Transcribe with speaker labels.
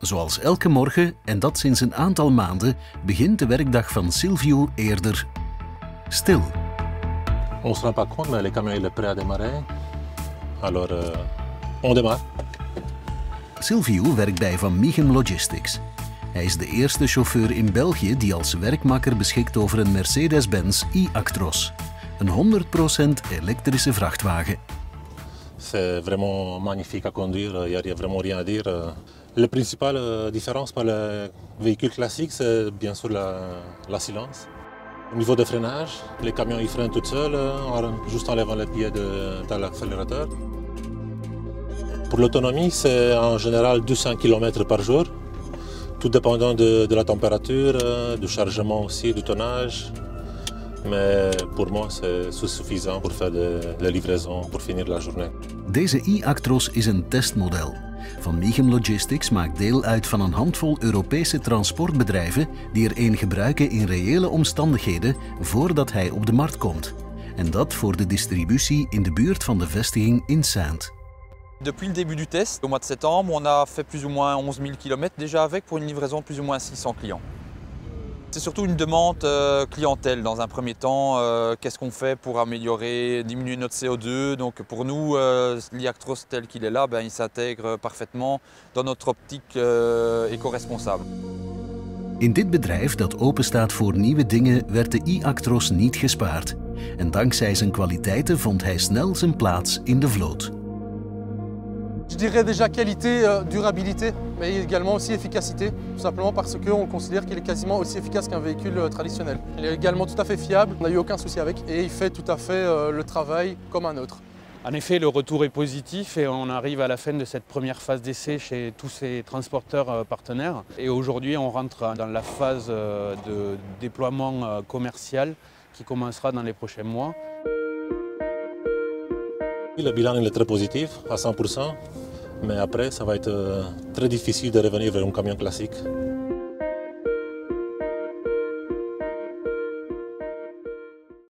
Speaker 1: Zoals elke morgen, en dat sinds een aantal maanden, begint de werkdag van Silvio eerder stil.
Speaker 2: On se rend pas compte, mais le camion il est prêt à démarrer. Alors, euh, on démarre.
Speaker 1: Silvio werkt bij Van Mieghem Logistics. Hij is de eerste chauffeur in België die als werkmakker beschikt over een Mercedes-Benz e-Actros. Een 100% elektrische vrachtwagen.
Speaker 2: C'est vraiment magnifique à conduire, il n'y a, vraiment rien à dire. La principale différence par le véhicule classique, c'est bien sûr la, silence. Au niveau de freinage, les camions ils freinent tout seuls, en, juste en levant les pieds de, l'accélérateur. Pour l'autonomie, c'est en général 200 km par jour, tout dépendant de, la température, du chargement aussi, du tonnage. Mais pour moi, c'est suffisant pour faire de, de livraison, pour finir la journée.
Speaker 1: Deze e-Actros is een testmodel. Van Mieghem Logistics maakt deel uit van een handvol Europese transportbedrijven die er een gebruiken in reële omstandigheden voordat hij op de markt komt. En dat voor de distributie in de buurt van de vestiging in Saint.
Speaker 3: Depuis le début du test, au mois de septembre, on a fait plus ou moins 11 000 km déjà avec pour une livraison plus ou moins 600 clients. C'est surtout une demande euh, clientèle dans un premier temps. Euh, Qu'est-ce qu'on fait pour améliorer, diminuer notre CO2 Donc pour nous, euh, l'IACTROS tel qu'il est là, ben, il s'intègre parfaitement dans notre optique euh, éco-responsable.
Speaker 1: In dit bedrijf dat openstaat voor nieuwe dingen werd de e-Actros niet gespaard. En dankzij zijn kwaliteiten vond hij snel zijn plaats in de vloot.
Speaker 4: Je dirais déjà qualité, euh, durabilité, mais également aussi efficacité, tout simplement parce qu'on considère qu'il est quasiment aussi efficace qu'un véhicule euh, traditionnel. Il est également tout à fait fiable, on n'a eu aucun souci avec, et il fait tout à fait euh, le travail comme un autre.
Speaker 5: En effet, le retour est positif et on arrive à la fin de cette première phase d'essai chez tous ces transporteurs partenaires. Et aujourd'hui, on rentre dans la phase de déploiement commercial qui commencera dans les prochains mois.
Speaker 2: Le bilan il est très positif, à 100%, mais après, ça va être très difficile de revenir vers un camion classique.